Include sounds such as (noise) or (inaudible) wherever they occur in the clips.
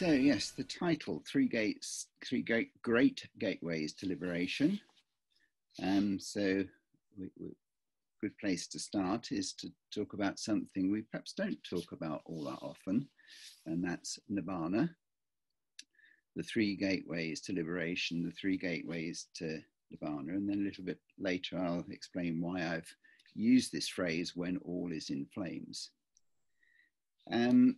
So yes, the title, Three Gates, Three Great, great Gateways to Liberation. Um, so we, we, good place to start is to talk about something we perhaps don't talk about all that often, and that's Nibbana. The three gateways to liberation, the three gateways to Nibbana, and then a little bit later I'll explain why I've used this phrase when all is in flames. Um,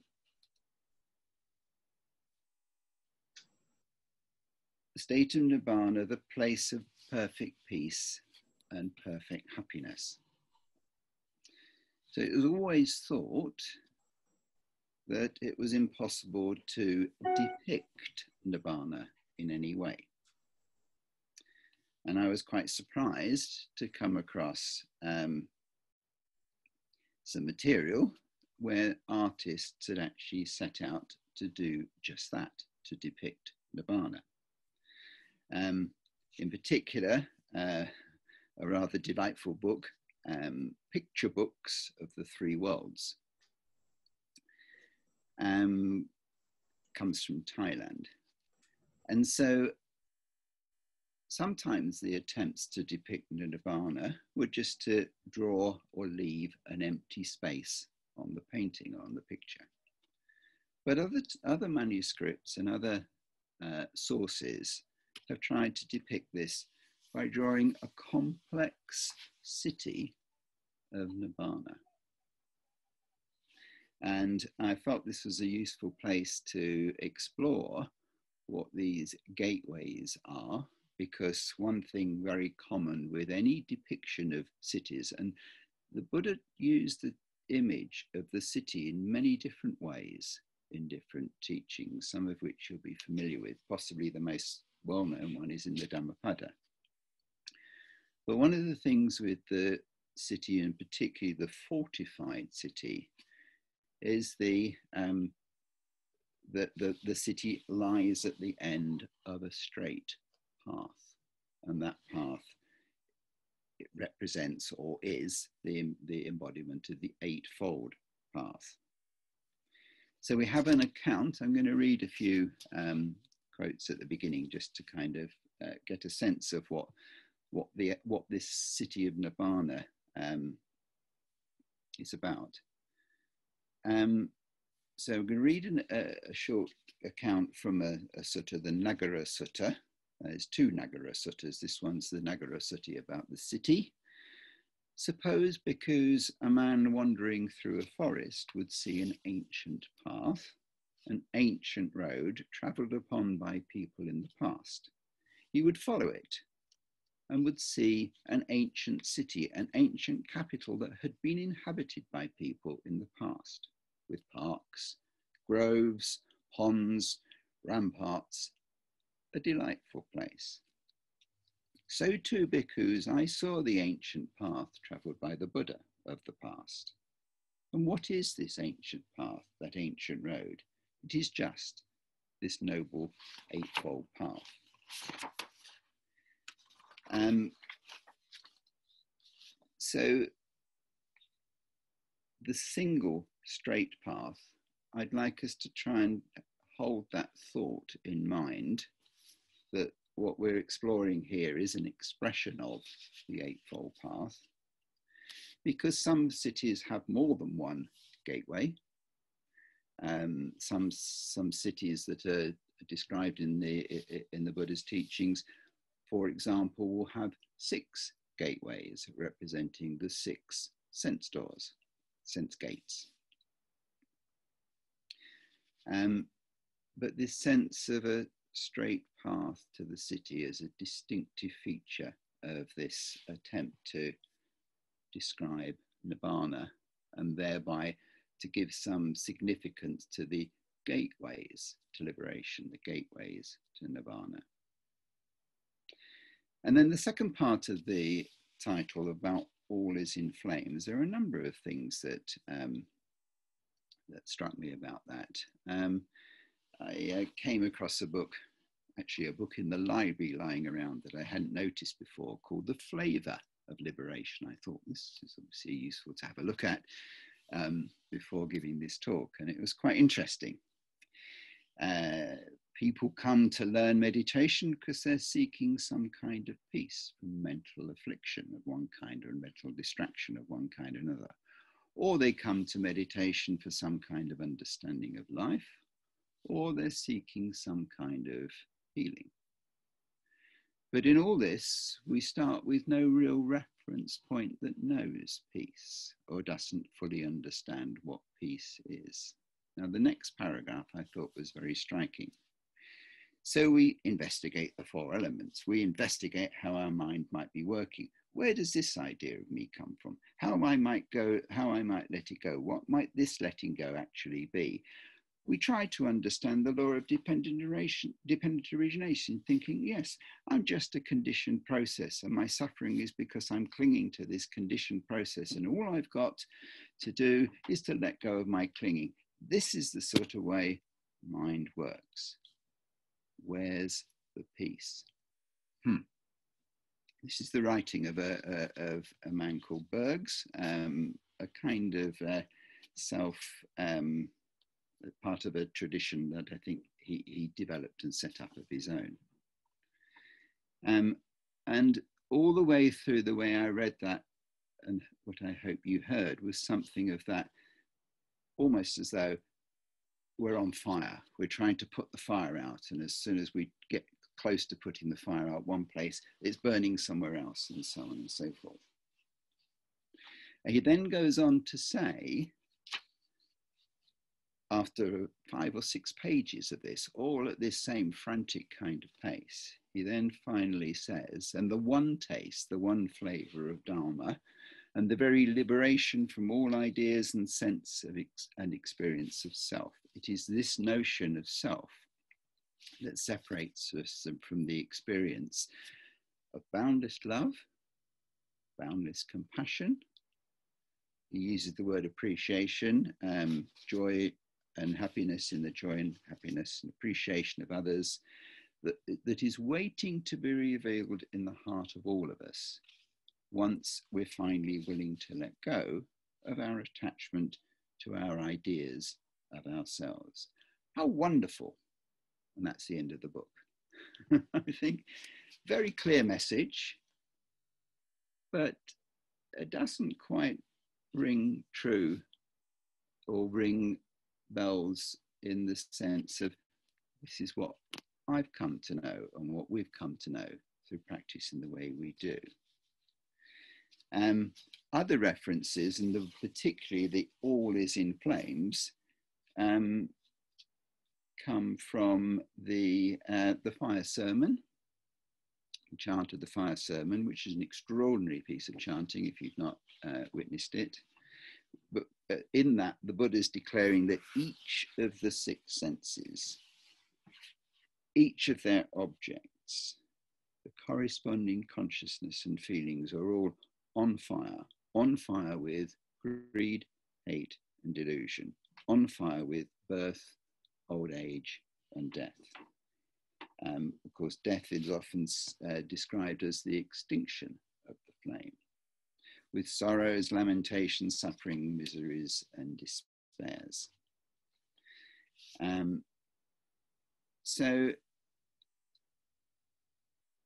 state of nirvana, the place of perfect peace and perfect happiness. So it was always thought that it was impossible to depict nirvana in any way. And I was quite surprised to come across um, some material where artists had actually set out to do just that, to depict Nibbana. Um, in particular, uh, a rather delightful book, um, Picture Books of the Three Worlds, um, comes from Thailand. And so sometimes the attempts to depict Nirvana were just to draw or leave an empty space on the painting or on the picture. But other, other manuscripts and other uh, sources have tried to depict this by drawing a complex city of Nibbana. And I felt this was a useful place to explore what these gateways are, because one thing very common with any depiction of cities, and the Buddha used the image of the city in many different ways in different teachings, some of which you'll be familiar with. Possibly the most well known one is in the Dhammapada. But one of the things with the city, and particularly the fortified city, is the um, that the, the city lies at the end of a straight path, and that path it represents or is the, the embodiment of the eightfold path. So we have an account. I'm going to read a few um, quotes at the beginning just to kind of uh, get a sense of what what the what this city of Nibbana um, is about. Um, so I'm going to read an, a, a, short account from a, a sutta, the Nagara Sutta. There's two Nagara Suttas. This one's the Nagara Sutta about the city. Suppose because a man wandering through a forest would see an ancient path an ancient road travelled upon by people in the past. He would follow it and would see an ancient city, an ancient capital that had been inhabited by people in the past, with parks, groves, ponds, ramparts, a delightful place. So too, bhikkhus, I saw the ancient path travelled by the Buddha of the past. And what is this ancient path, that ancient road? It is just this noble eightfold path. Um, so the single straight path, I'd like us to try and hold that thought in mind that what we're exploring here is an expression of the Eightfold Path. Because some cities have more than one gateway, um, some some cities that are described in the in the Buddha's teachings, for example, will have six gateways representing the six sense doors, sense gates. Um, but this sense of a straight path to the city is a distinctive feature of this attempt to describe nibbana and thereby to give some significance to the gateways to liberation, the gateways to nirvana. And then the second part of the title about all is in flames, there are a number of things that um, that struck me about that. Um, I uh, came across a book, actually a book in the library lying around that I hadn't noticed before called The Flavour of Liberation. I thought this is obviously useful to have a look at um, before giving this talk, and it was quite interesting. Uh, people come to learn meditation because they're seeking some kind of peace from mental affliction of one kind or mental distraction of one kind or another. Or they come to meditation for some kind of understanding of life, or they're seeking some kind of healing. But in all this, we start with no real reference point that knows peace or doesn't fully understand what peace is. Now, the next paragraph I thought was very striking. So we investigate the four elements. We investigate how our mind might be working. Where does this idea of me come from? How I might go, how I might let it go. What might this letting go actually be? We try to understand the law of dependent, dependent origination, thinking, yes, I'm just a conditioned process, and my suffering is because I'm clinging to this conditioned process, and all I've got to do is to let go of my clinging. This is the sort of way mind works. Where's the peace? Hmm. This is the writing of a, a, of a man called Bergs, um, a kind of uh, self. Um, part of a tradition that I think he, he developed and set up of his own. Um, and all the way through the way I read that, and what I hope you heard was something of that, almost as though we're on fire. We're trying to put the fire out, and as soon as we get close to putting the fire out one place, it's burning somewhere else, and so on and so forth. He then goes on to say after five or six pages of this, all at this same frantic kind of pace, he then finally says, and the one taste, the one flavor of Dharma, and the very liberation from all ideas and sense of ex- and experience of self. It is this notion of self that separates us from the experience of boundless love, boundless compassion. He uses the word appreciation, um, joy, and happiness in the joy and happiness and appreciation of others that, that is waiting to be revealed in the heart of all of us once we're finally willing to let go of our attachment to our ideas of ourselves. How wonderful! And that's the end of the book. (laughs) I think very clear message, but it doesn't quite ring true or ring bells in the sense of this is what I've come to know and what we've come to know through practicing the way we do. Um, other references, and the, particularly the all is in flames, um, come from the, uh, the fire sermon, chant of the fire sermon, which is an extraordinary piece of chanting if you've not uh, witnessed it. But in that, the Buddha is declaring that each of the six senses, each of their objects, the corresponding consciousness and feelings are all on fire, on fire with greed, hate, and delusion, on fire with birth, old age, and death. Um, of course, death is often uh, described as the extinction of the flame with sorrows, lamentations, suffering, miseries, and despairs. Um, so,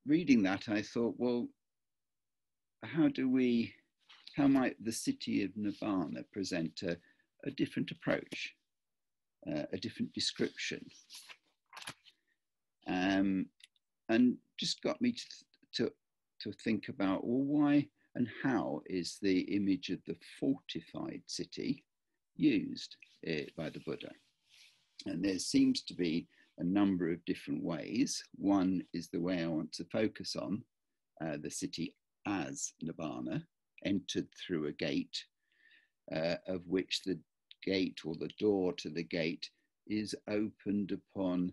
reading that, I thought, well, how do we, how might the city of Nirvana present a, a different approach, uh, a different description? Um, and just got me to, to, to think about, well, why? And how is the image of the fortified city used uh, by the Buddha? And there seems to be a number of different ways. One is the way I want to focus on uh, the city as Nibbana, entered through a gate, uh, of which the gate or the door to the gate is opened upon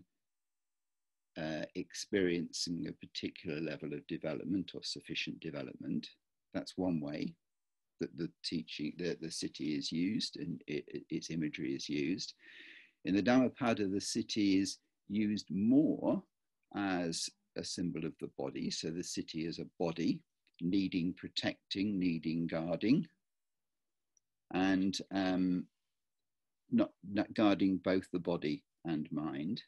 uh, experiencing a particular level of development or sufficient development. That's one way that the teaching, the, the city is used and it, its imagery is used. In the Dhammapada, the city is used more as a symbol of the body. So the city is a body needing protecting, needing guarding, and um, not, not guarding both the body and mind.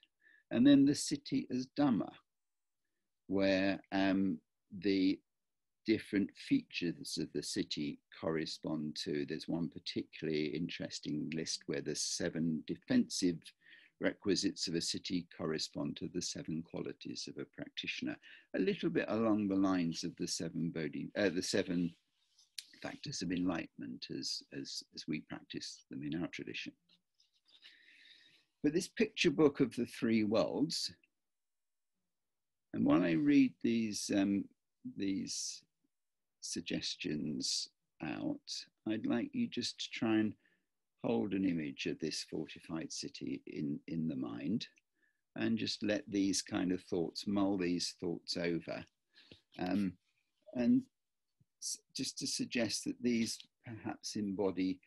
And then the city as Dhamma, where um, the different features of the city correspond to. There's one particularly interesting list where the seven defensive requisites of a city correspond to the seven qualities of a practitioner, a little bit along the lines of the seven bodhi, uh, the seven factors of enlightenment as, as, as we practice them in our tradition. But this picture book of the three worlds, and while I read these, um, these suggestions out, I'd like you just to try and hold an image of this fortified city in, in the mind and just let these kind of thoughts, mull these thoughts over. Um, and just to suggest that these perhaps embody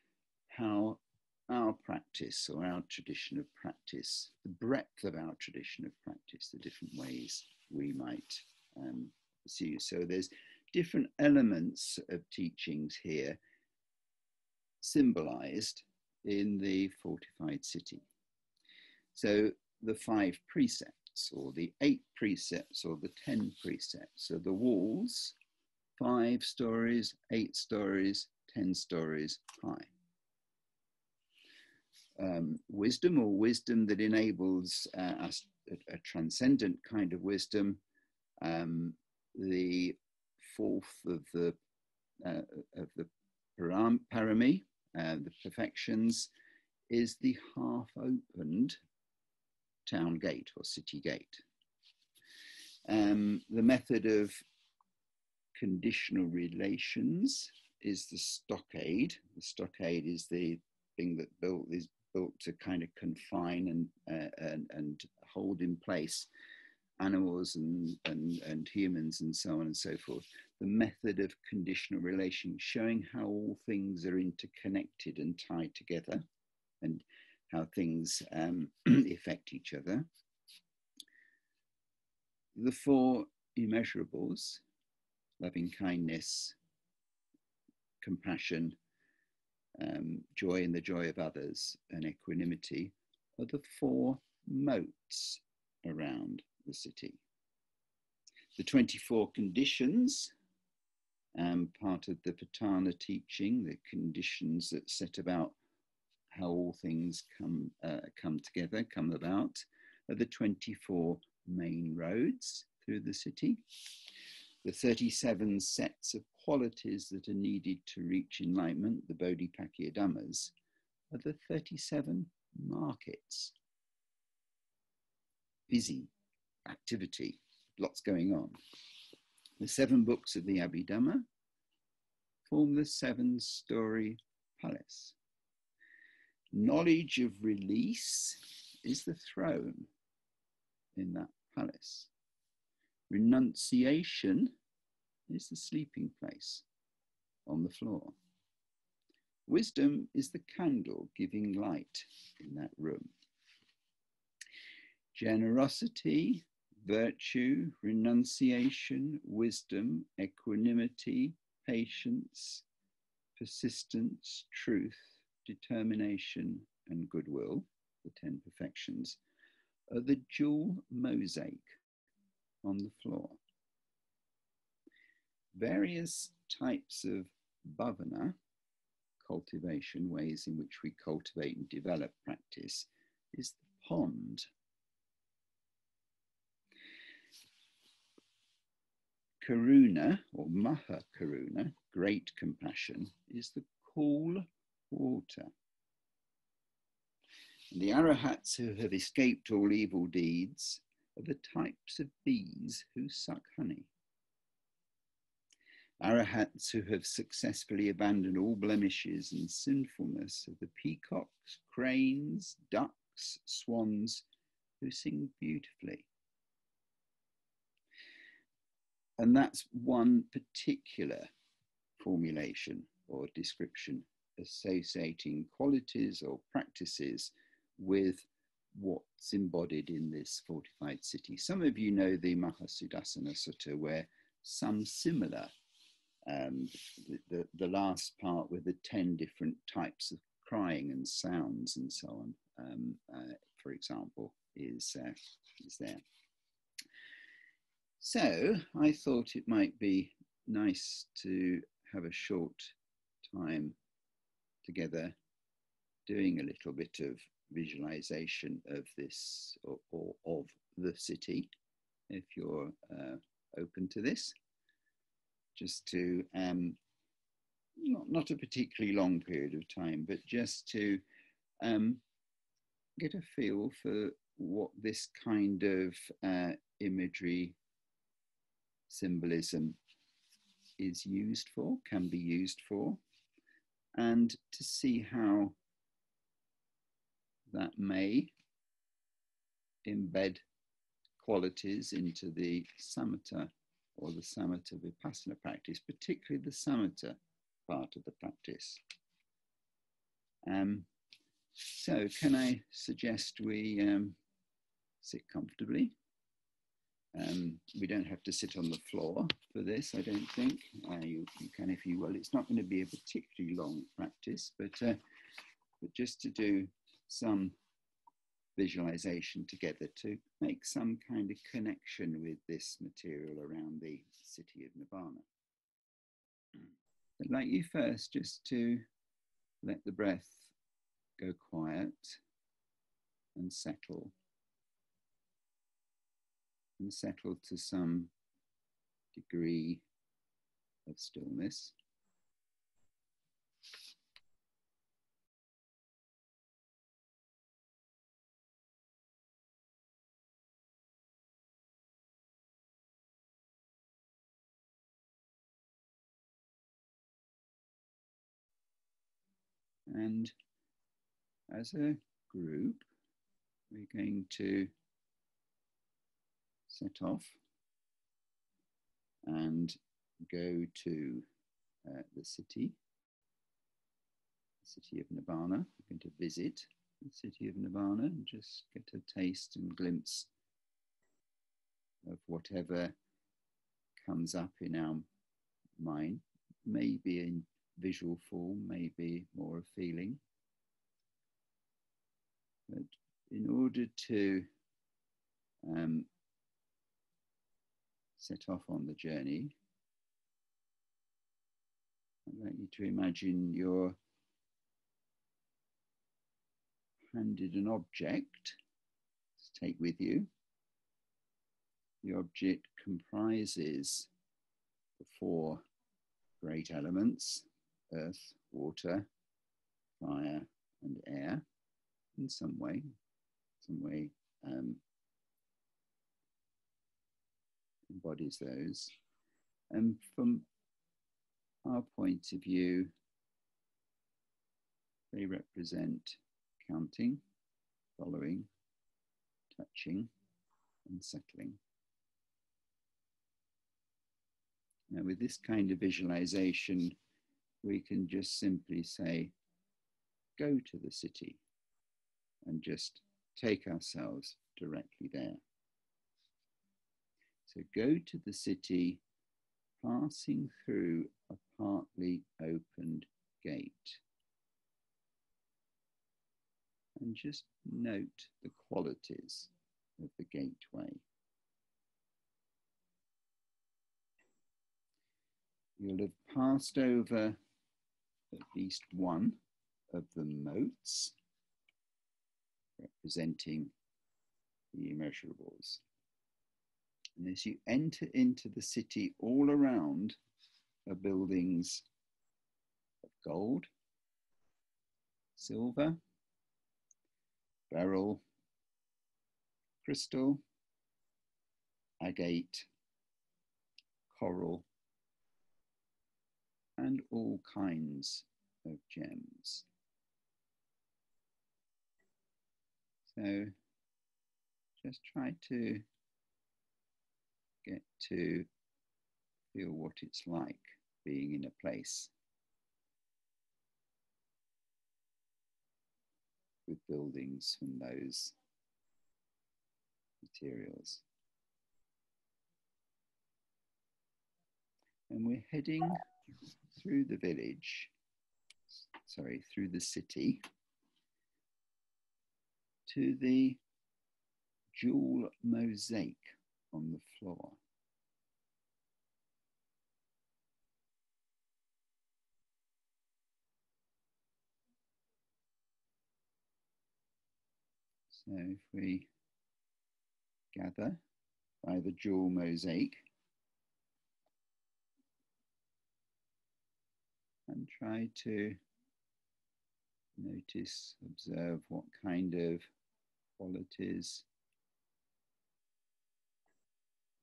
how our practice or our tradition of practice, the breadth of our tradition of practice, the different ways we might um, pursue. So there's different elements of teachings here symbolized in the fortified city. So the five precepts, or the eight precepts, or the ten precepts. So the walls, five stories, eight stories, ten stories high. Um, wisdom, or wisdom that enables uh, us a, a, transcendent kind of wisdom. Um, the fourth of the uh, of the param, parami, uh, the perfections, is the half opened town gate or city gate. Um, the method of conditional relations is the stockade. The stockade is the thing that built is built to kind of confine and uh, and, and hold in place animals and, and, and humans and so on and so forth. The method of conditional relation, showing how all things are interconnected and tied together and how things um, (clears throat) affect each other. The four immeasurables, loving kindness, compassion, um, joy in the joy of others, and equanimity, are the four moats around the city. The 24 conditions, um, part of the Patthana teaching, the conditions that set about how all things come, uh, come together, come about, are the 24 main roads through the city. The 37 sets of qualities that are needed to reach enlightenment, the Bodhipakkhya Dhammas, are the 37 markets. Busy, activity, lots going on. The seven books of the Abhidhamma form the seven story palace. Knowledge of release is the throne in that palace. Renunciation is the sleeping place on the floor. Wisdom is the candle giving light in that room. Generosity virtue, renunciation, wisdom, equanimity, patience, persistence, truth, determination, and goodwill, the 10 perfections, are the jewel mosaic on the floor. Various types of bhavana, cultivation, ways in which we cultivate and develop practice, is the pond Karuna or Maha Karuna, great compassion, is the cool water. And the arahats who have escaped all evil deeds are the types of bees who suck honey. Arahats who have successfully abandoned all blemishes and sinfulness are the peacocks, cranes, ducks, swans who sing beautifully. And that's one particular formulation or description associating qualities or practices with what's embodied in this fortified city. Some of you know the Mahasudassana Sutta, where some similar, um, the, the, the, last part with the 10 different types of crying and sounds and so on, um, uh, for example, is, uh, is there. So I thought it might be nice to have a short time together doing a little bit of visualization of this or, or of the city, if you're uh, open to this, just to um, not, not a particularly long period of time, but just to um, get a feel for what this kind of uh, imagery symbolism is used for, can be used for, and to see how that may embed qualities into the samatha or the samatha vipassana practice, particularly the samatha part of the practice. Um, so, can I suggest we um, sit comfortably? Um, we don't have to sit on the floor for this, I don't think. Uh, you, you, can if you will. It's not going to be a particularly long practice, but, uh, but just to do some visualization together to make some kind of connection with this material around the city of Nirvana. I'd like you first just to let the breath go quiet and settle and settle to some degree of stillness. And as a group, we're going to set off and go to uh, the city, the city of Nibbana. We're going to visit the city of Nibbana and just get a taste and glimpse of whatever comes up in our mind, maybe in visual form, maybe more a feeling. But in order to um, set off on the journey, I'd like you to imagine you're handed an object to take with you. The object comprises the four great elements earth, water, fire, and air in some way, some way um, embodies those. And from our point of view, they represent counting, following, touching, and settling. Now, with this kind of visualization, we can just simply say, go to the city and just take ourselves directly there. So go to the city, passing through a partly opened gate. And just note the qualities of the gateway. You'll have passed over at least one of the moats representing the immeasurables. And as you enter into the city, all around are buildings of gold, silver, beryl, crystal, agate, coral, and all kinds of gems. So just try to get to feel what it's like being in a place with buildings from those materials. And we're heading through the village, sorry, through the city to the jewel mosaic on the floor. So if we gather by the jewel mosaic and try to notice, observe what kind of qualities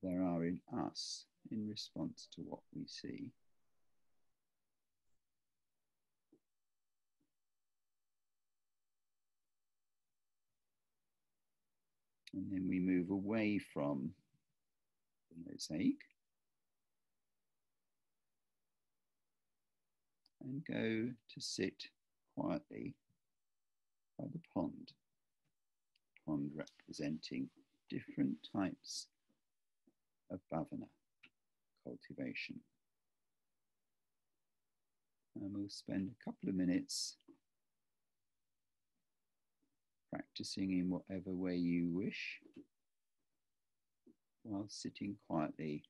there are in us in response to what we see. And then we move away from the mosaic and go to sit quietly by the pond. Pond representing different types of bhavana cultivation. And we'll spend a couple of minutes practicing in whatever way you wish while sitting quietly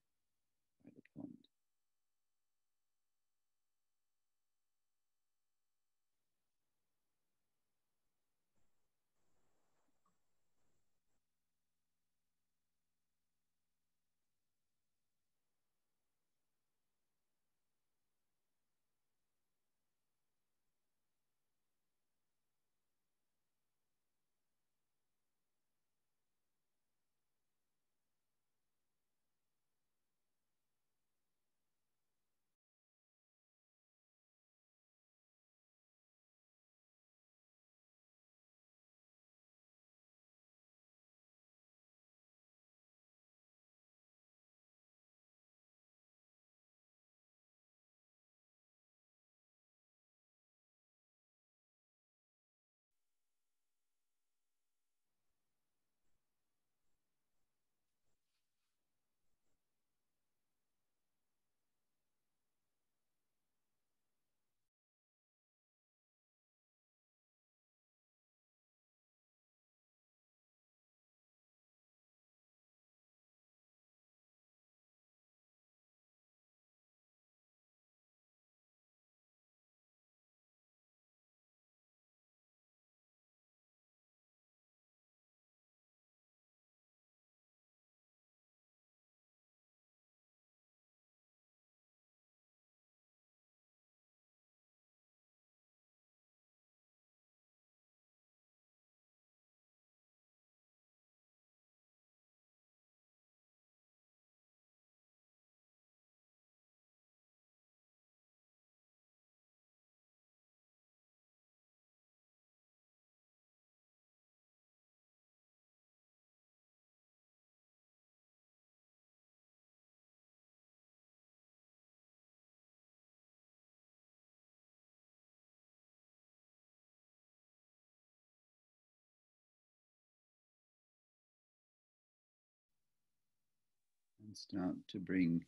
start to bring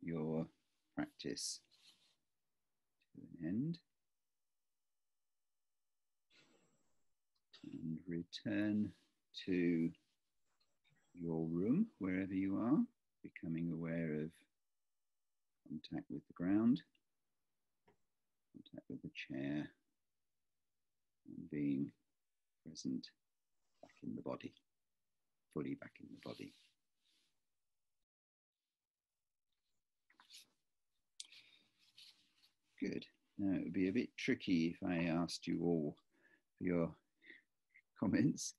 your practice to an end. And return to your room, wherever you are, becoming aware of contact with the ground, contact with the chair, and being present back in the body, fully back in the body. Good. Now, it would be a bit tricky if I asked you all for your comments.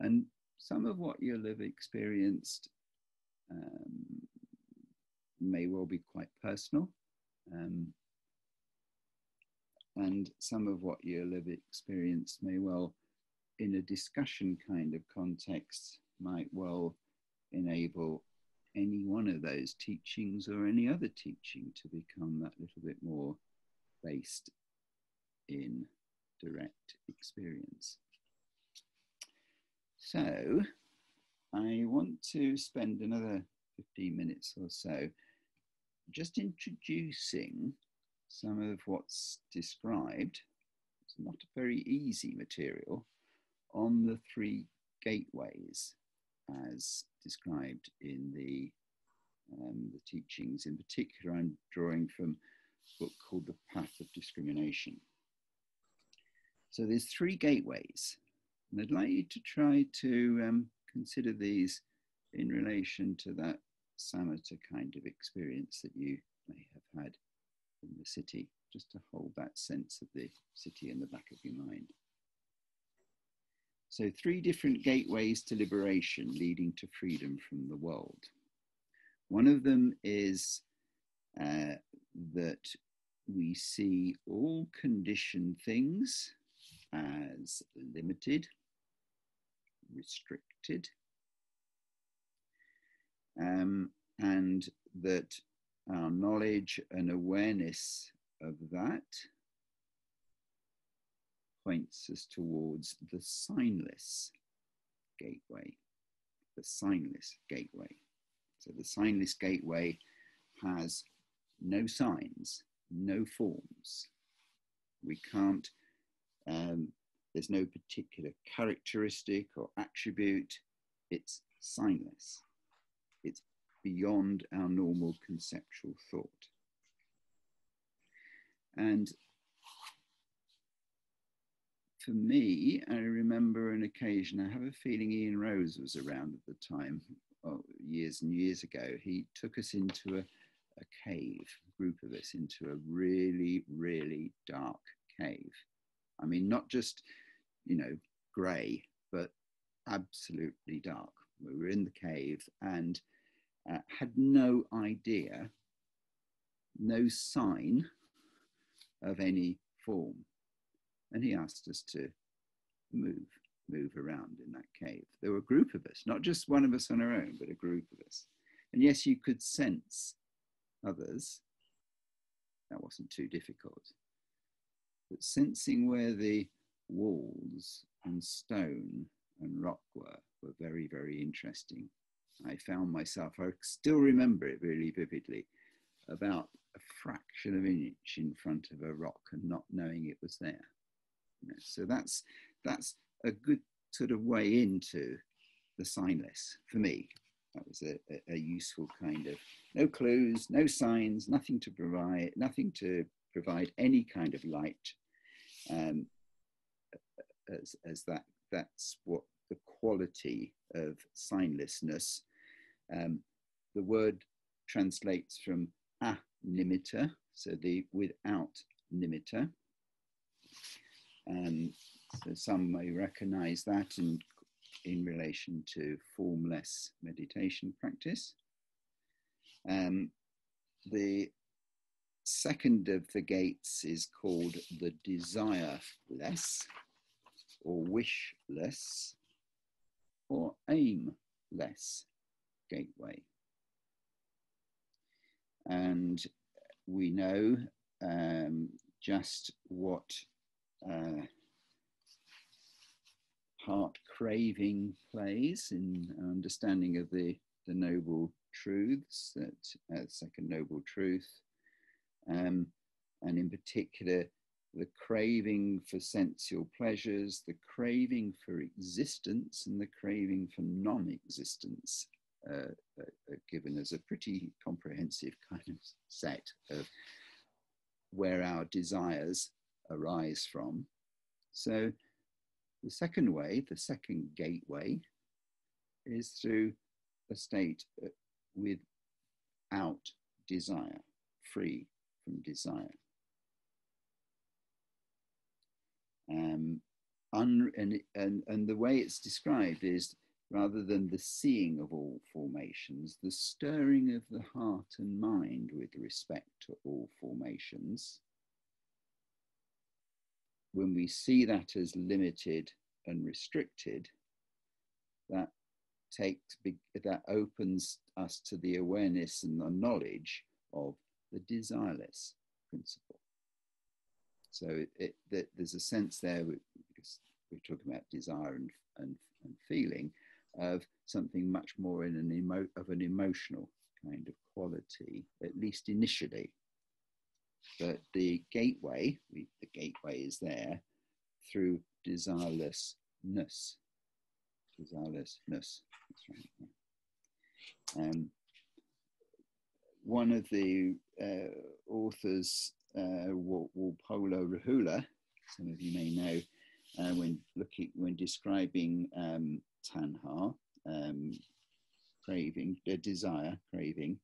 And some of what you'll have experienced um, may well be quite personal. Um, and some of what you'll have experienced may well, in a discussion kind of context, might well enable any one of those teachings or any other teaching to become that little bit more based in direct experience. So I want to spend another 15 minutes or so just introducing some of what's described. It's not a very easy material, on the three gateways as described in the, um, the teachings. In particular, I'm drawing from book called The Path of Discrimination. So there's three gateways, and I'd like you to try to um, consider these in relation to that samatha kind of experience that you may have had in the city, just to hold that sense of the city in the back of your mind. So, three different gateways to liberation leading to freedom from the world. One of them is uh, that we see all conditioned things as limited, restricted, um, and that our knowledge and awareness of that points us towards the signless gateway. The signless gateway. So the signless gateway has no signs, no forms. We can't, um, there's no particular characteristic or attribute. It's signless. It's beyond our normal conceptual thought. And for me, I remember an occasion, I have a feeling Ian Rose was around at the time, oh, years and years ago. He took us into a, a cave, a group of us, into a really, really dark cave. I mean, not just, you know, grey, but absolutely dark. We were in the cave and uh, had no idea, no sign of any form. And he asked us to move, move around in that cave. There were a group of us, not just one of us on our own, but a group of us. And yes, you could sense others. That wasn't too difficult. But sensing where the walls and stone and rock were were very, very interesting. I found myself, I still remember it really vividly, about a fraction of an inch in front of a rock and not knowing it was there. You know, so that's that's a good sort of way into the signless for me. That was a, a, a useful kind of no clues, no signs, nothing to provide, nothing to provide any kind of light. Um, as, as that that's what the quality of signlessness. Um, the word translates from a nimitta, so the without nimitta. Um, so some may recognize that in, in relation to formless meditation practice. Um, the second of the gates is called the desireless or wishless or aimless gateway. And we know um, just what uh, heart craving plays in understanding of the, the noble truths, that uh, second noble truth, um, and in particular, the craving for sensual pleasures, the craving for existence, and the craving for non existence, uh, given as a pretty comprehensive kind of set of where our desires arise from. So, the second way, the second gateway, is through a state uh, without desire, free from desire. Um, un, and, and, and the way it's described is rather than the seeing of all formations, the stirring of the heart and mind with respect to all formations. When we see that as limited and restricted, that takes that opens us to the awareness and the knowledge of the desireless principle. So it, it, there's a sense there, because we're talking about desire and, and, and feeling, of something much more in an emo- of an emotional kind of quality, at least initially. But the gateway, the gateway is there through desirelessness. Desirelessness. That's right. Um, one of the uh, authors, uh, Walpola Rahula, some of you may know, uh, when looking when describing um, tanha, um, craving, uh, desire, craving,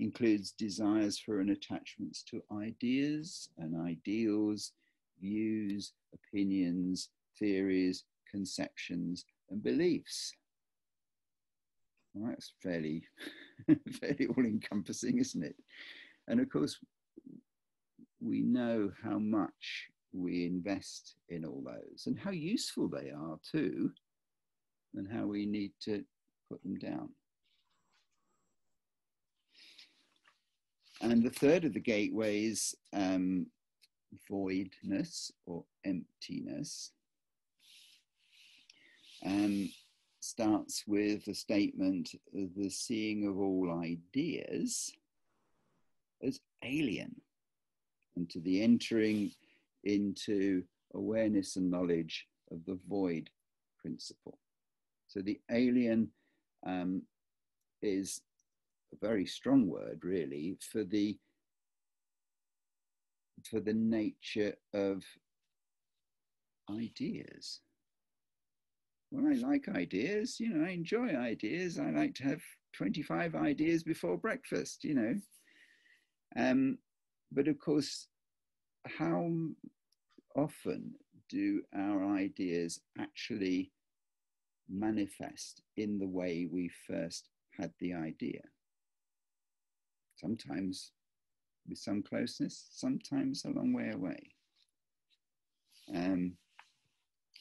includes desires for and attachments to ideas and ideals, views, opinions, theories, conceptions, and beliefs. Well, that's fairly, (laughs) fairly all encompassing, isn't it? And of course, we know how much we invest in all those and how useful they are too, and how we need to put them down. And the third of the gateways, um, voidness or emptiness, um, starts with the statement the seeing of all ideas as alien and to the entering into awareness and knowledge of the void principle. So the alien um, is a very strong word, really, for the for the nature of ideas. Well, I like ideas, you know, I enjoy ideas. I like to have 25 ideas before breakfast, you know. Um, but of course, how often do our ideas actually manifest in the way we first had the idea? Sometimes with some closeness, sometimes a long way away. Um,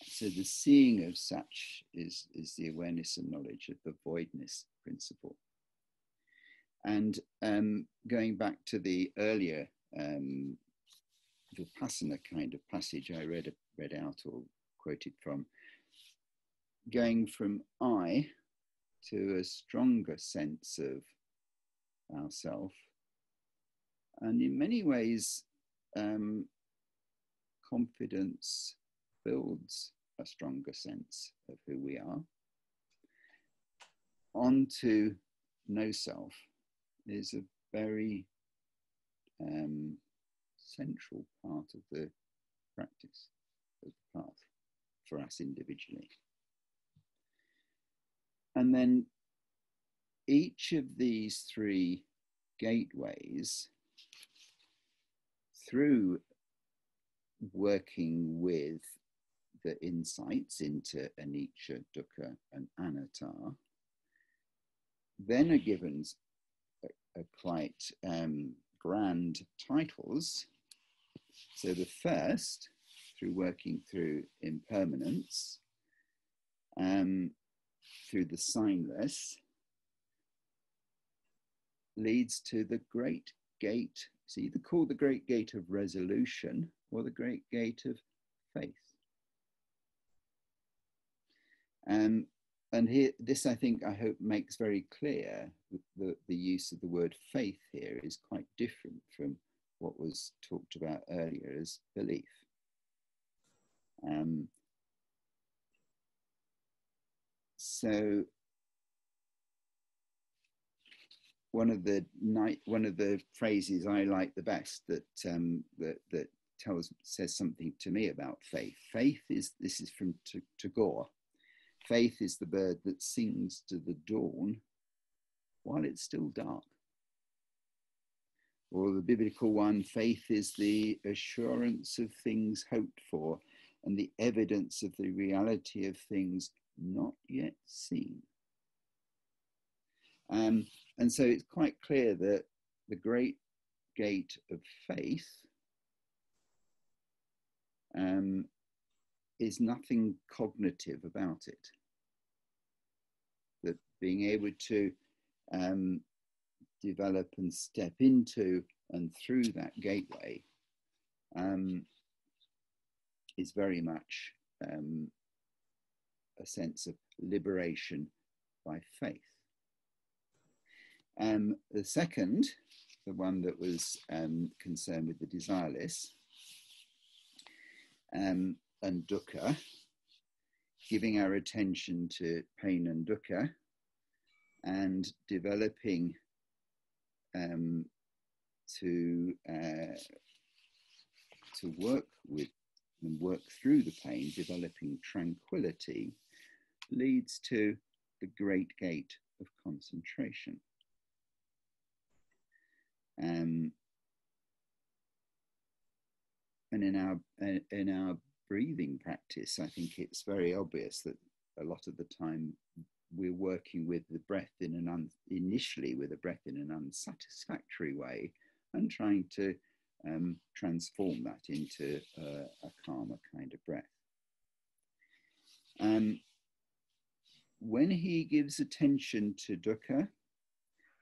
so the seeing of such is, is the awareness and knowledge of the voidness principle. And um, going back to the earlier um, Vipassana kind of passage I read, read out or quoted from, going from I to a stronger sense of ourself. And in many ways, um, confidence builds a stronger sense of who we are. On to no self is a very um, central part of the practice of the path for us individually. And then each of these three gateways, through working with the insights into anicca, dukkha, and anatta, then are given a, a quite um, grand titles. So the first, through working through impermanence, um, through the signless, leads to the great gate. It's either called the great gate of resolution or the great gate of faith. Um, and here, this I think, I hope makes very clear that the, the use of the word faith here is quite different from what was talked about earlier as belief. Um, so one of the night one of the phrases I like the best that um, that that tells says something to me about faith. Faith is this is from Tagore. Faith is the bird that sings to the dawn while it's still dark. Or the biblical one, faith is the assurance of things hoped for and the evidence of the reality of things not yet seen. Um, and so it's quite clear that the great gate of faith um, is nothing cognitive about it. That being able to um, develop and step into and through that gateway um, is very much um, a sense of liberation by faith. Um, the second, the one that was um, concerned with the desireless um, and dukkha, giving our attention to pain and dukkha and developing um, to uh, to work with and work through the pain, developing tranquility, leads to the great gate of concentration. Um, and in our in our breathing practice, I think it's very obvious that a lot of the time we're working with the breath in an un, initially with a breath in an unsatisfactory way and trying to um, transform that into a calmer kind of breath. Um, when he gives attention to dukkha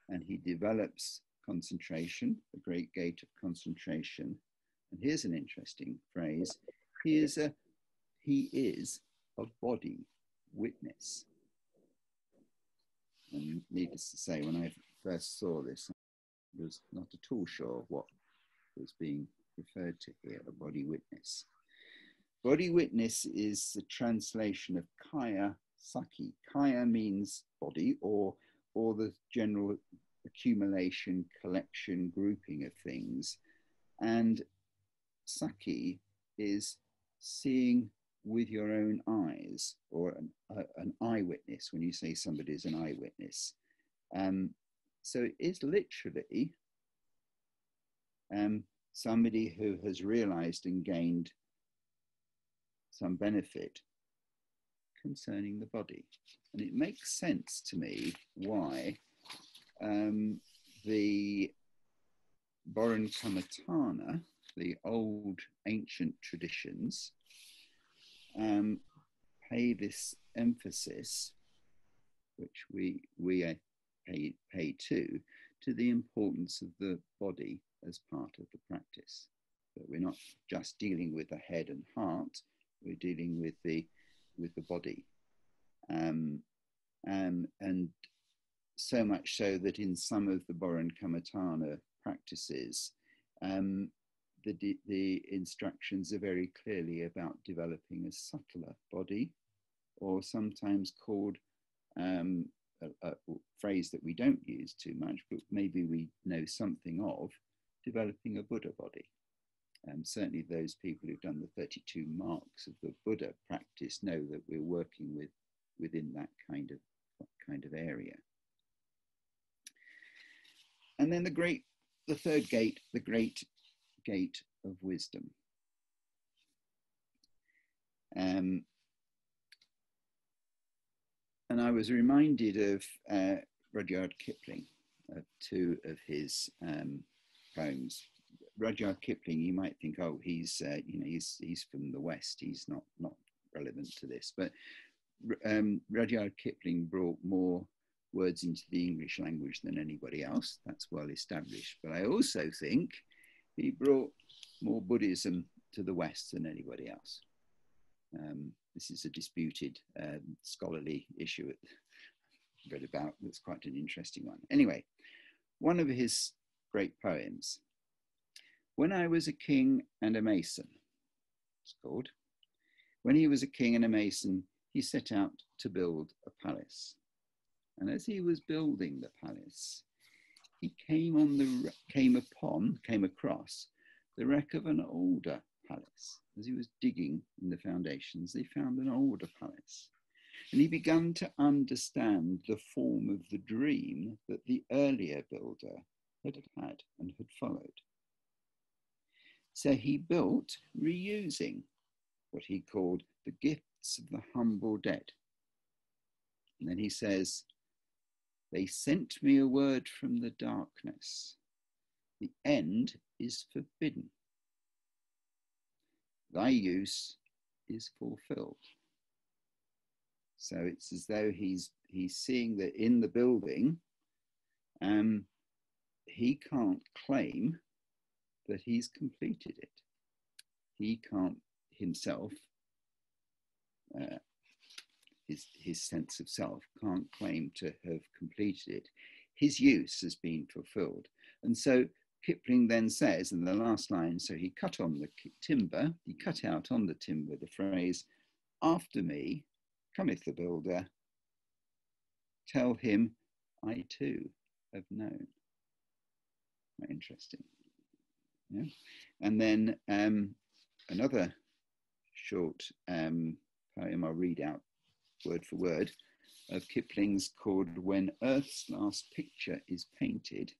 and he develops concentration, the great gate of concentration, and here's an interesting phrase, he is a, he is a body witness. And needless to say, when I first saw this, I was not at all sure what was being referred to here, a body witness. Body witness is the translation of kaya sakkhi. Kaya means body or, or the general accumulation, collection, grouping of things. And sakkhi is seeing with your own eyes or an, uh, an eyewitness when you say somebody is an eyewitness. Um, so it is literally um, somebody who has realized and gained some benefit concerning the body. And it makes sense to me why um, the Boran Kammatthana, the old ancient traditions, um, pay this emphasis, which we, we pay, pay to, to the importance of the body as part of the practice. That we're not just dealing with the head and heart, we're dealing with the, with the body. Um, um, and so much so that in some of the Boran Kammatthana practices, um, the, the instructions are very clearly about developing a subtler body, or sometimes called um, a, a, phrase that we don't use too much, but maybe we know something of, developing a Buddha body. Um, certainly those people who've done the 32 marks of the Buddha practice know that we're working with within that kind of kind of area. And then the great, the third gate, the great gate of wisdom. Um, and I was reminded of uh, Rudyard Kipling, uh, two of his um, poems. Rudyard Kipling, you might think, oh, he's uh, you know he's he's from the West, he's not not relevant to this, but um, Rudyard Kipling brought more words into the English language than anybody else. That's well established. But I also think he brought more Buddhism to the West than anybody else. Um, this is a disputed um, scholarly issue I read about that's quite an interesting one. Anyway, one of his great poems, When I Was a King and a Mason, it's called. When he was a king and a mason, he set out to build a palace. And as he was building the palace, he came on the came upon came across the wreck of an older palace. As he was digging in the foundations, they found an older palace. And he began to understand the form of the dream that the earlier builder had had and had followed. So he built reusing what he called the gifts of the humble dead. And then he says, They sent me a word from the darkness. The end is forbidden. Thy use is fulfilled. So it's as though he's he's seeing that in the building, um, he can't claim that he's completed it. He can't himself, uh, his his sense of self can't claim to have completed it. His use has been fulfilled, and so Kipling then says in the last line, so he cut on the timber, he cut out on the timber the phrase, after me, cometh the builder. Tell him, I too have known. Quite interesting. Yeah. And then um, another short um, poem I'll read out word for word of Kipling's called When Earth's Last Picture is Painted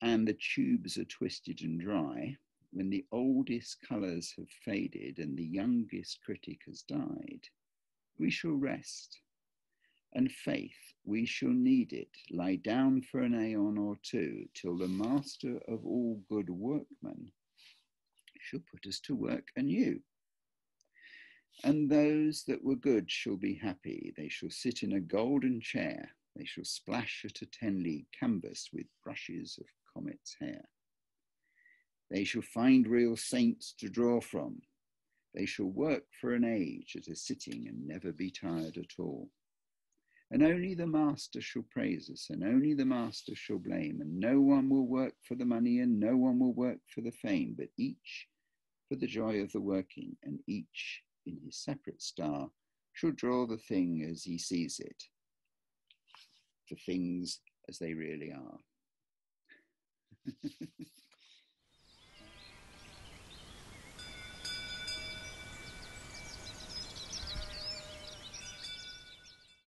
and the tubes are twisted and dry, when the oldest colours have faded and the youngest critic has died, we shall rest. And faith, we shall need it, lie down for an aeon or two, till the master of all good workmen shall put us to work anew. And those that were good shall be happy, they shall sit in a golden chair, they shall splash at a ten league canvas with brushes of comet's hair. They shall find real saints to draw from. They shall work for an age at a sitting and never be tired at all. And only the master shall praise us, and only the master shall blame, and no one will work for the money, and no one will work for the fame, but each for the joy of the working, and each in his separate star shall draw the thing as he sees it, the things as they really are. (laughs)